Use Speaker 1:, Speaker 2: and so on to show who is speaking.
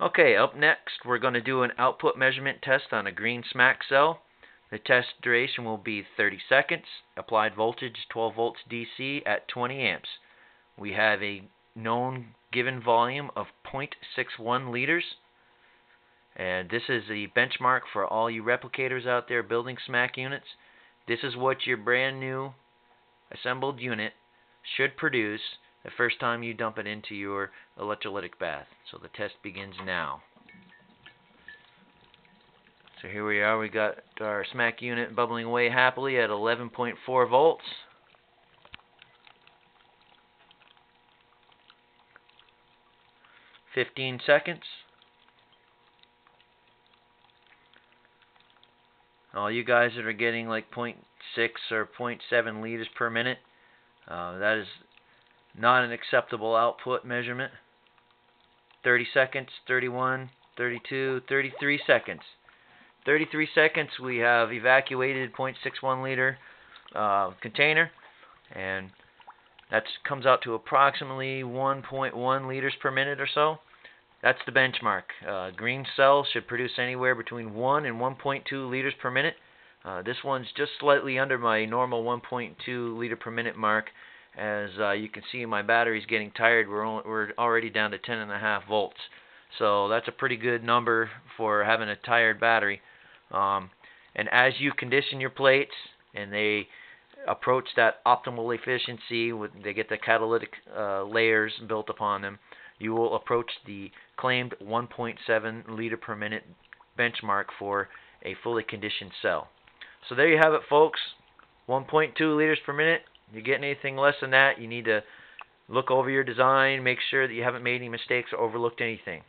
Speaker 1: Okay, up next we're going to do an output measurement test on a green SMAC cell. The test duration will be 30 seconds. Applied voltage 12 volts DC at 20 amps. We have a known given volume of 0.61 liters. And this is the benchmark for all you replicators out there building SMAC units. This is what your brand new assembled unit should produce the first time you dump it into your electrolytic bath. So the test begins now. So here we are, we got our SMAC unit bubbling away happily at 11.4 volts. Fifteen seconds. All you guys that are getting like 0.6 or 0.7 liters per minute, uh, that is not an acceptable output measurement. 30 seconds, 31, 32, 33 seconds. 33 seconds we have evacuated 0.61 liter uh, container and that comes out to approximately 1.1 liters per minute or so. That's the benchmark. Uh, green cells should produce anywhere between 1 and 1.2 liters per minute. Uh, this one's just slightly under my normal 1.2 liter per minute mark as uh, you can see, my battery's getting tired. We're only, we're already down to 10.5 volts, so that's a pretty good number for having a tired battery. Um, and as you condition your plates and they approach that optimal efficiency, with they get the catalytic uh, layers built upon them, you will approach the claimed 1.7 liter per minute benchmark for a fully conditioned cell. So there you have it, folks. 1.2 liters per minute you get anything less than that, you need to look over your design, make sure that you haven't made any mistakes or overlooked anything.